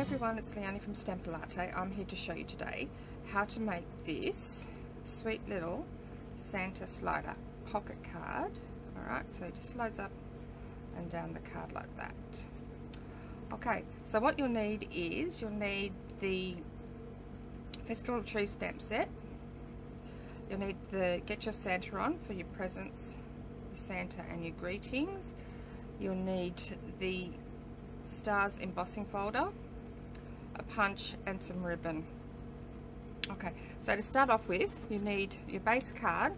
Hi everyone, it's Leonie from Stamp-a-Latte. I'm here to show you today how to make this sweet little Santa slider pocket card. Alright, so it just slides up and down the card like that. Okay, so what you'll need is you'll need the Festival of Trees stamp set. You'll need the Get Your Santa on for your presents, your Santa and your greetings. You'll need the Stars embossing folder, a punch and some ribbon. Okay, so to start off with, you need your base card.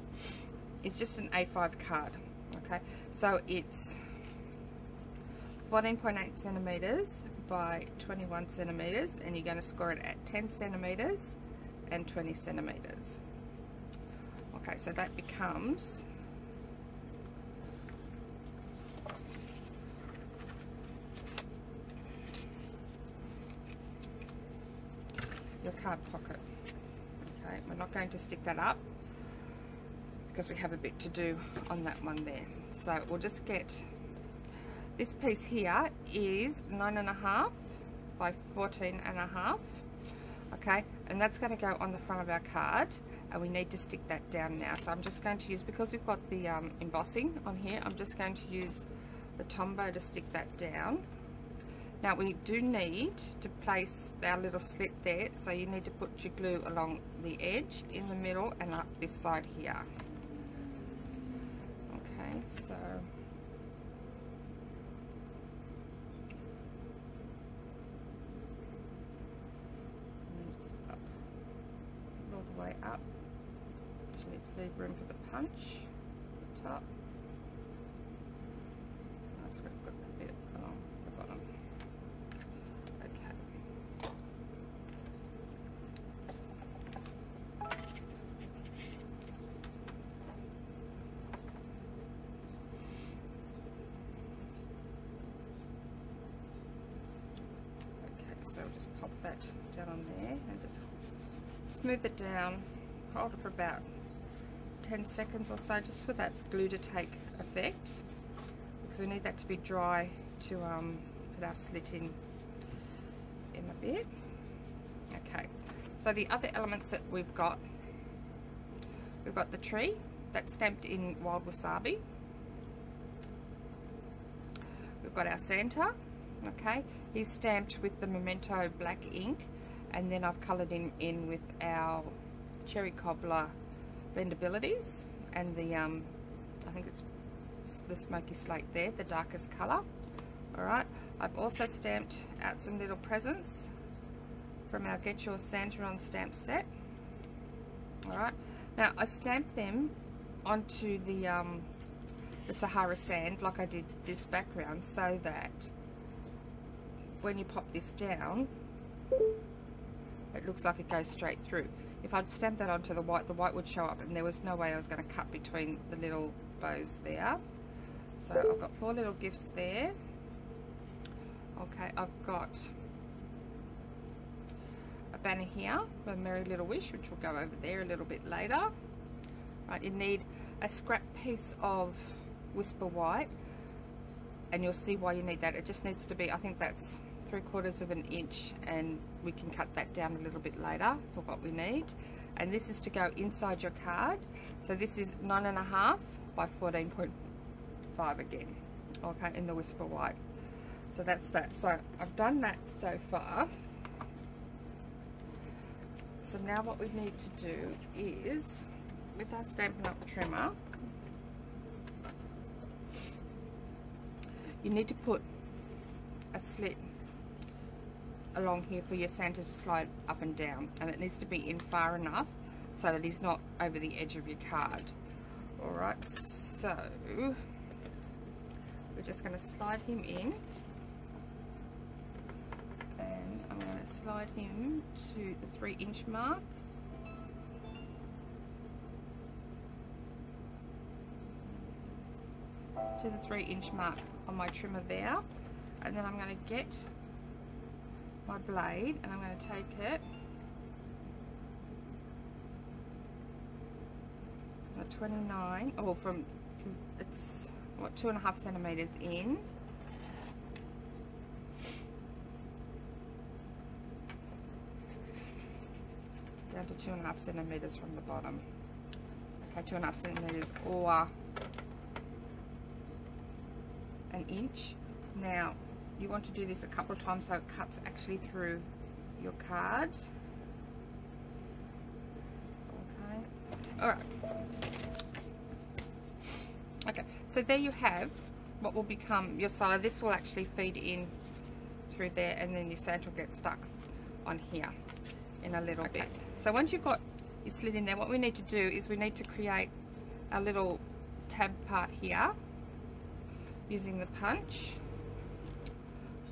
It's just an A5 card. Okay, so it's 14.8 centimeters by 21 centimeters, and you're going to score it at 10 centimeters and 20 centimeters. Okay, so that becomes your card pocket. Okay, we're not going to stick that up because we have a bit to do on that one there. So we'll just get this piece here is nine and a half by 14 and a half. Okay, and that's going to go on the front of our card and we need to stick that down now. So I'm just going to use, because we've got the um, embossing on here, I'm just going to use the Tombow to stick that down. Now we do need to place our little slit there, so you need to put your glue along the edge, in the middle, and up this side here. Okay, so... All the way up. Just need to leave room for the punch, at the top. so just pop that down on there and just smooth it down hold it for about 10 seconds or so just for that glue to take effect because we need that to be dry to um, put our slit in in a bit. Okay so the other elements that we've got we've got the tree that's stamped in wild wasabi. We've got our Santa okay? He's stamped with the memento black ink and then I've coloured him in with our cherry cobbler blendabilities and the um, I think it's the smoky slate there the darkest colour. Alright I've also stamped out some little presents from our Get Your Santa on stamp set. Alright now I stamped them onto the um, the Sahara sand like I did this background so that when you pop this down, it looks like it goes straight through. If I'd stamped that onto the white, the white would show up and there was no way I was going to cut between the little bows there. So I've got four little gifts there. Okay, I've got a banner here, a Merry Little Wish, which will go over there a little bit later. Right, you need a scrap piece of Whisper White and you'll see why you need that. It just needs to be, I think that's three quarters of an inch and we can cut that down a little bit later for what we need. And this is to go inside your card. So this is nine and a half by 14.5 again okay in the whisper white. So that's that. So I've done that so far. So now what we need to do is with our Stampin' Up trimmer you need to put a slit along here for your Santa to slide up and down and it needs to be in far enough so that he's not over the edge of your card. Alright so we're just going to slide him in. And I'm going to slide him to the 3 inch mark. To the 3 inch mark on my trimmer there. And then I'm going to get my blade and I'm going to take it. At 29 or oh, from, from it's what two and a half centimeters in. Down to two and a half centimeters from the bottom. Okay two and a half centimeters or an inch. Now you want to do this a couple of times so it cuts actually through your card. Okay, all right. Okay, so there you have what will become your solo. This will actually feed in through there and then your Santa will get stuck on here in a little okay. bit. So once you've got your slit in there, what we need to do is we need to create a little tab part here using the punch.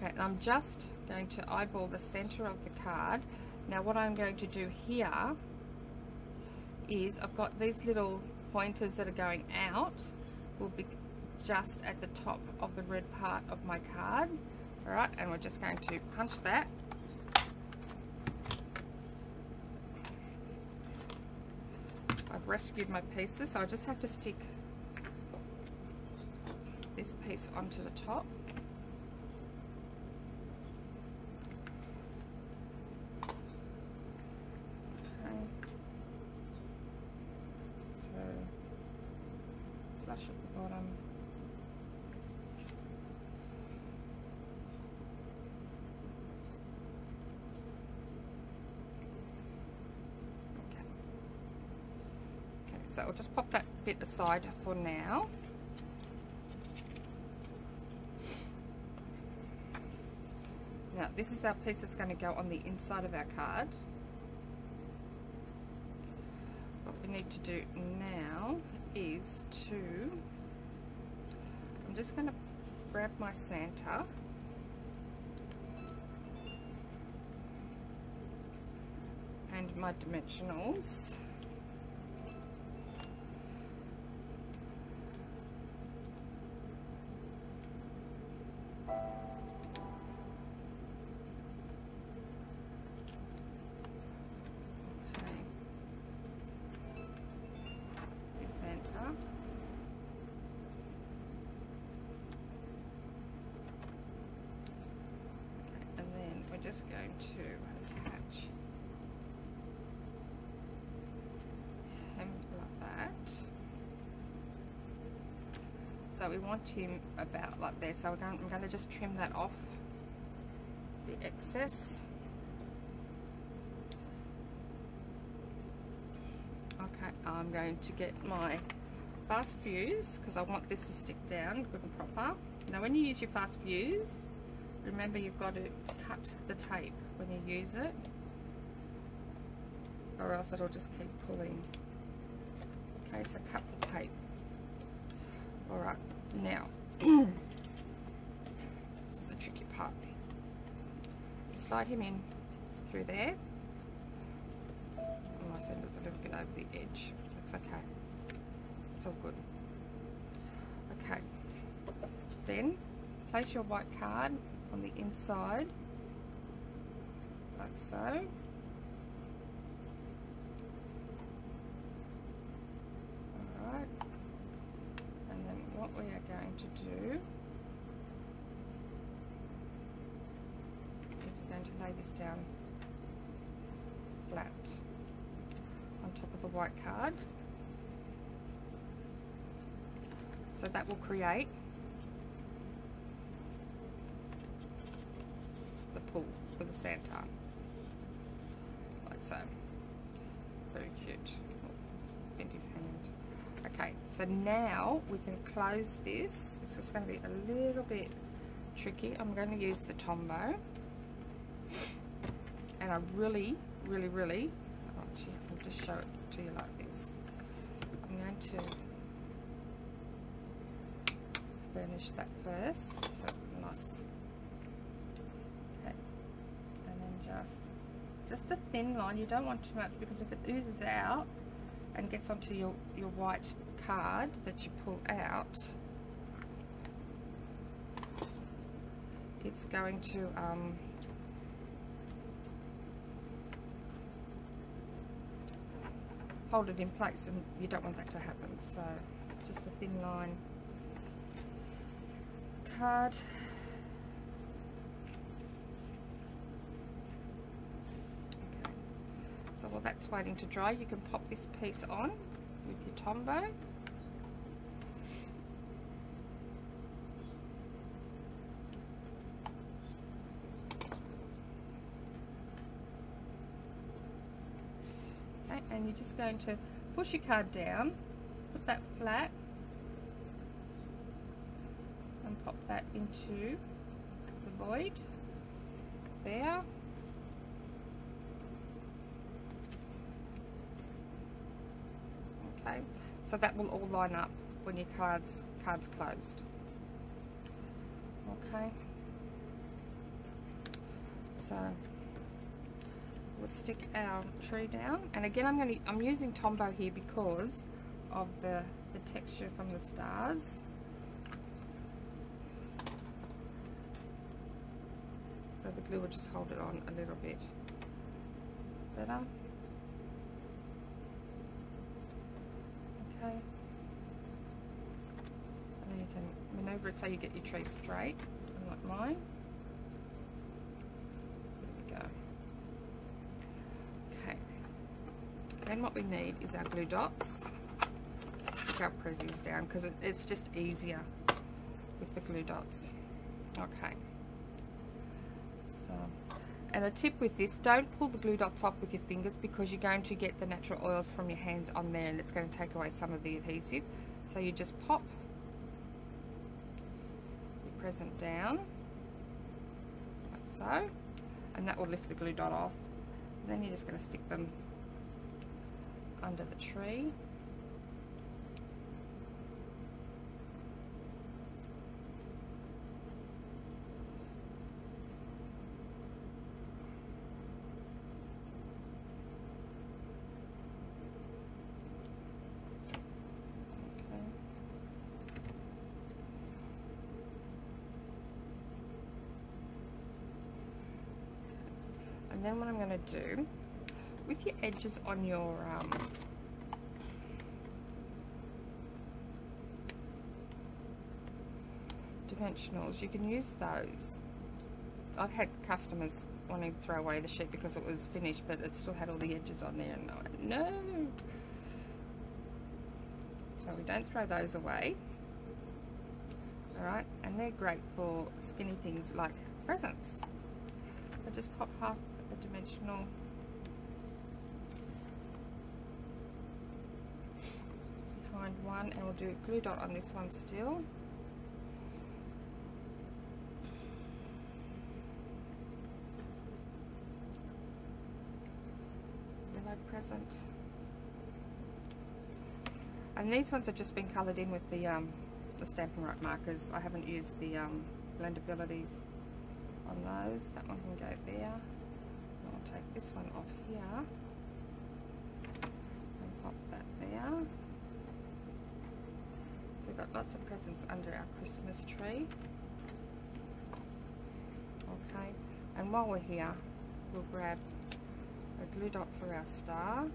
Okay, and I'm just going to eyeball the center of the card. Now what I'm going to do here is I've got these little pointers that are going out will be just at the top of the red part of my card. Alright, and we're just going to punch that. I've rescued my pieces, so I just have to stick this piece onto the top. Okay. So, flush at the bottom. Okay. Okay, so I'll just pop that bit aside for now. Now this is our piece that's going to go on the inside of our card. What we need to do now is to, I'm just going to grab my Santa and my dimensionals just going to attach him like that. So we want him about like there. So going, I'm going to just trim that off the excess. Okay, I'm going to get my fast fuse because I want this to stick down good and proper. Now when you use your fast fuse, remember you've got to cut the tape when you use it or else it'll just keep pulling okay so cut the tape alright now. This is the tricky part. Slide him in through there. Oh, my Santa's a little bit over the edge. That's okay. It's all good. Okay. Then place your white card on the inside like so alright and then what we are going to do is we're going to lay this down flat on top of the white card so that will create the pull for the Santa. Like so. Very cute. Bent his hand. Okay, so now we can close this. It's just going to be a little bit tricky. I'm going to use the Tombow. And I really, really, really, oh gee, I'll just show it to you like this. I'm going to burnish that first. So nice and then just just a thin line you don't want too much because if it oozes out and gets onto your your white card that you pull out it's going to um, hold it in place and you don't want that to happen. So just a thin line card while that's waiting to dry, you can pop this piece on with your Tombow. Okay, and you're just going to push your card down, put that flat, and pop that into the void there. Okay, so that will all line up when your cards cards closed. Okay. So we'll stick our tree down, and again I'm going to I'm using Tombow here because of the the texture from the stars. So the glue will just hold it on a little bit better. Okay. And then you can maneuver it so you get your tree straight, unlike mine. There we go. Okay. Then what we need is our glue dots. Stick our prezzies down because it, it's just easier with the glue dots. Okay. And a tip with this, don't pull the glue dots off with your fingers because you're going to get the natural oils from your hands on there and it's going to take away some of the adhesive. So you just pop your present down, like so, and that will lift the glue dot off. And then you're just going to stick them under the tree. Okay. And then what I'm going to do, with your edges on your um, dimensionals, you can use those. I've had customers wanting to throw away the sheet because it was finished, but it still had all the edges on there, and I went, no. So we don't throw those away. Alright, and they're great for skinny things like presents. So just pop half dimensional behind one and we'll do a glue dot on this one still. Yellow present. And these ones have just been coloured in with the um, the Stampin' Write markers. I haven't used the um, blendabilities on those. That one can go there. I'll take this one off here and pop that there. So we've got lots of presents under our Christmas tree. Okay, and while we're here, we'll grab a glue dot for our star.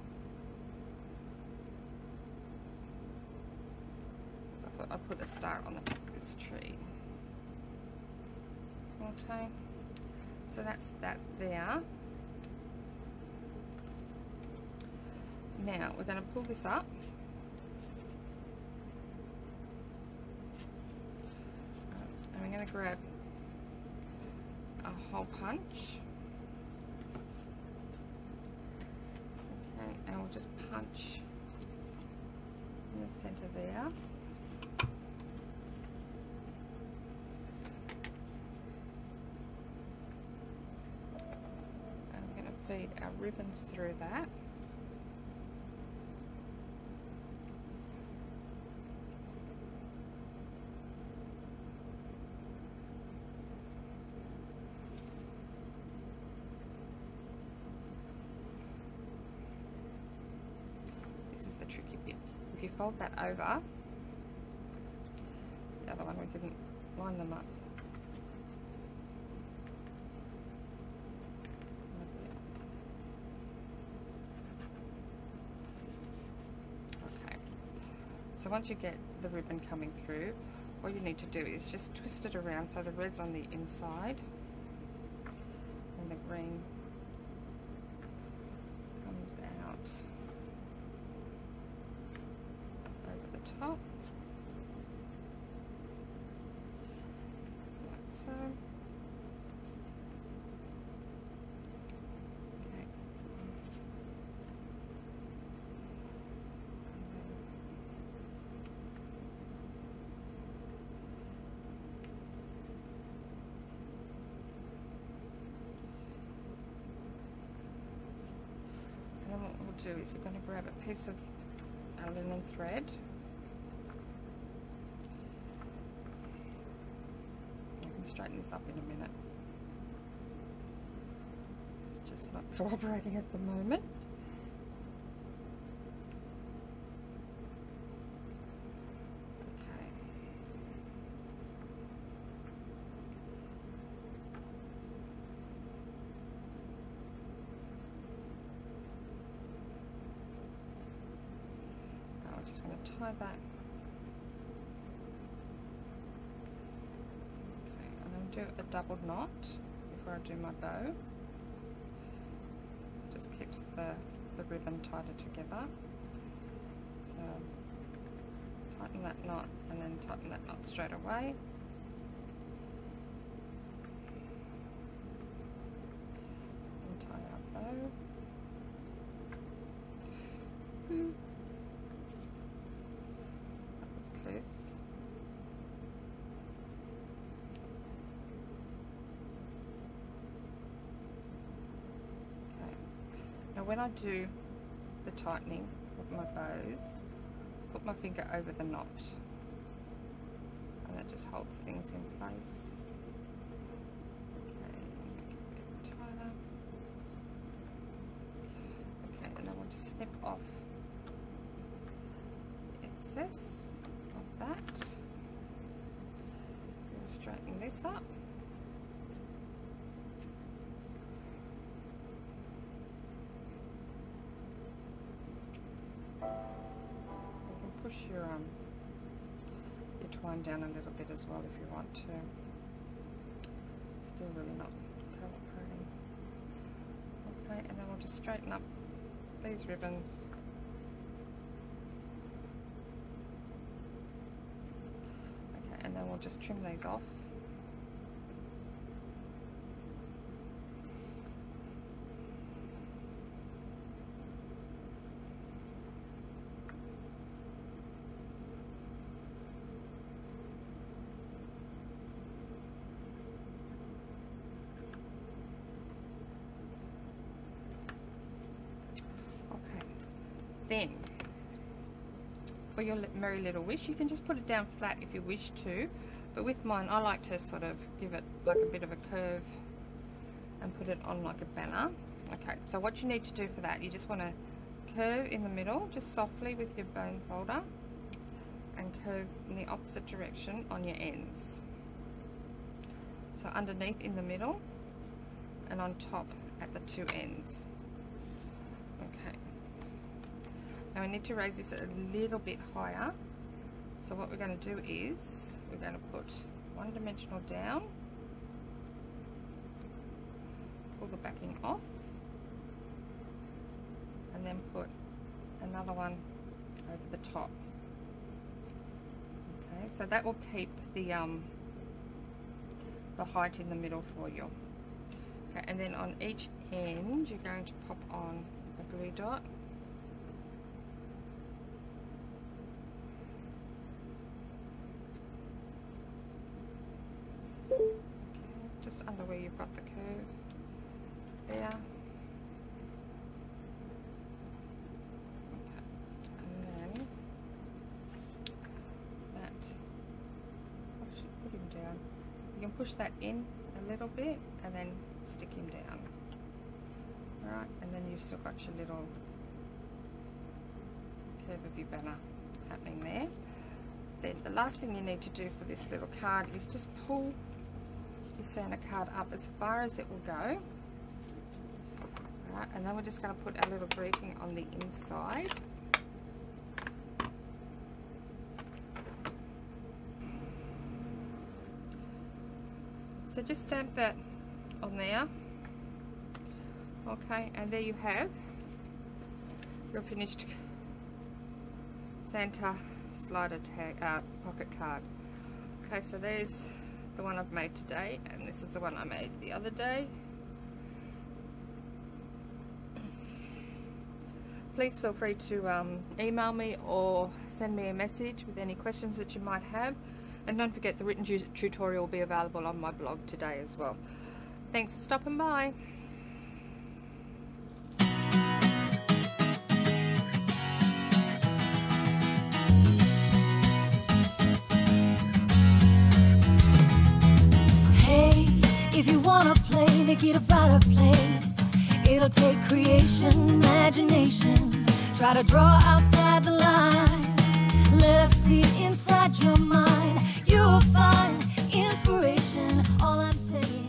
So I thought I'd put a star on the this tree. Okay, so that's that there. Now we're going to pull this up. And we're going to grab a hole punch. Okay, and we'll just punch in the center there. I'm going to feed our ribbons through that. This is the tricky bit. If you fold that over, the other one we can line them up. Okay. So once you get the ribbon coming through, all you need to do is just twist it around so the red's on the inside and the green Oh. So, uh, And then what we'll do is we're going to grab a piece of linen thread. Straighten this up in a minute. It's just not cooperating at the moment. Okay. Now we're just going to tie that. Okay, I'm going to do a double knot before I do my bow. Just keeps the, the ribbon tighter together. So tighten that knot and then tighten that knot straight away. And tie our bow. Hmm. That was close. Okay. Now when I do the tightening of my bows, put my finger over the knot. And that just holds things in place. Okay. Okay, and then we'll just snip off the excess of that. Straighten this up. You can push your um your twine down a little bit as well if you want to. Still really not cooperating. Okay, and then we'll just straighten up these ribbons. Okay, and then we'll just trim these off. Okay. Then, for your Merry Little Wish, you can just put it down flat if you wish to. But with mine, I like to sort of give it like a bit of a curve and put it on like a banner. Okay, so what you need to do for that, you just want to curve in the middle, just softly with your bone folder, and curve in the opposite direction on your ends. So underneath in the middle, and on top at the two ends. Okay. Now we need to raise this a little bit higher. So what we're going to do is we're going to put one dimensional down, pull the backing off, and then put another one over the top. Okay, so that will keep the um, the height in the middle for you. Okay, and then on each end you're going to pop on a glue dot. Okay, just under where you've got the curve there. Okay, and then that, put him down. You can push that in a little bit and then stick him down. Alright, and then you've still got your little curve of your banner happening there. Then the last thing you need to do for this little card is just pull your Santa card up as far as it will go. Alright, and then we're just going to put our little greeting on the inside. So just stamp that on there. Okay, and there you have your finished Santa slider tag uh, pocket card. Okay, so there's the one I've made today and this is the one I made the other day. Please feel free to um, email me or send me a message with any questions that you might have. And don't forget the written tutorial will be available on my blog today as well. Thanks for stopping by make it about a place. It'll take creation, imagination. Try to draw outside the line. Let us see inside your mind. You'll find inspiration. All I'm saying.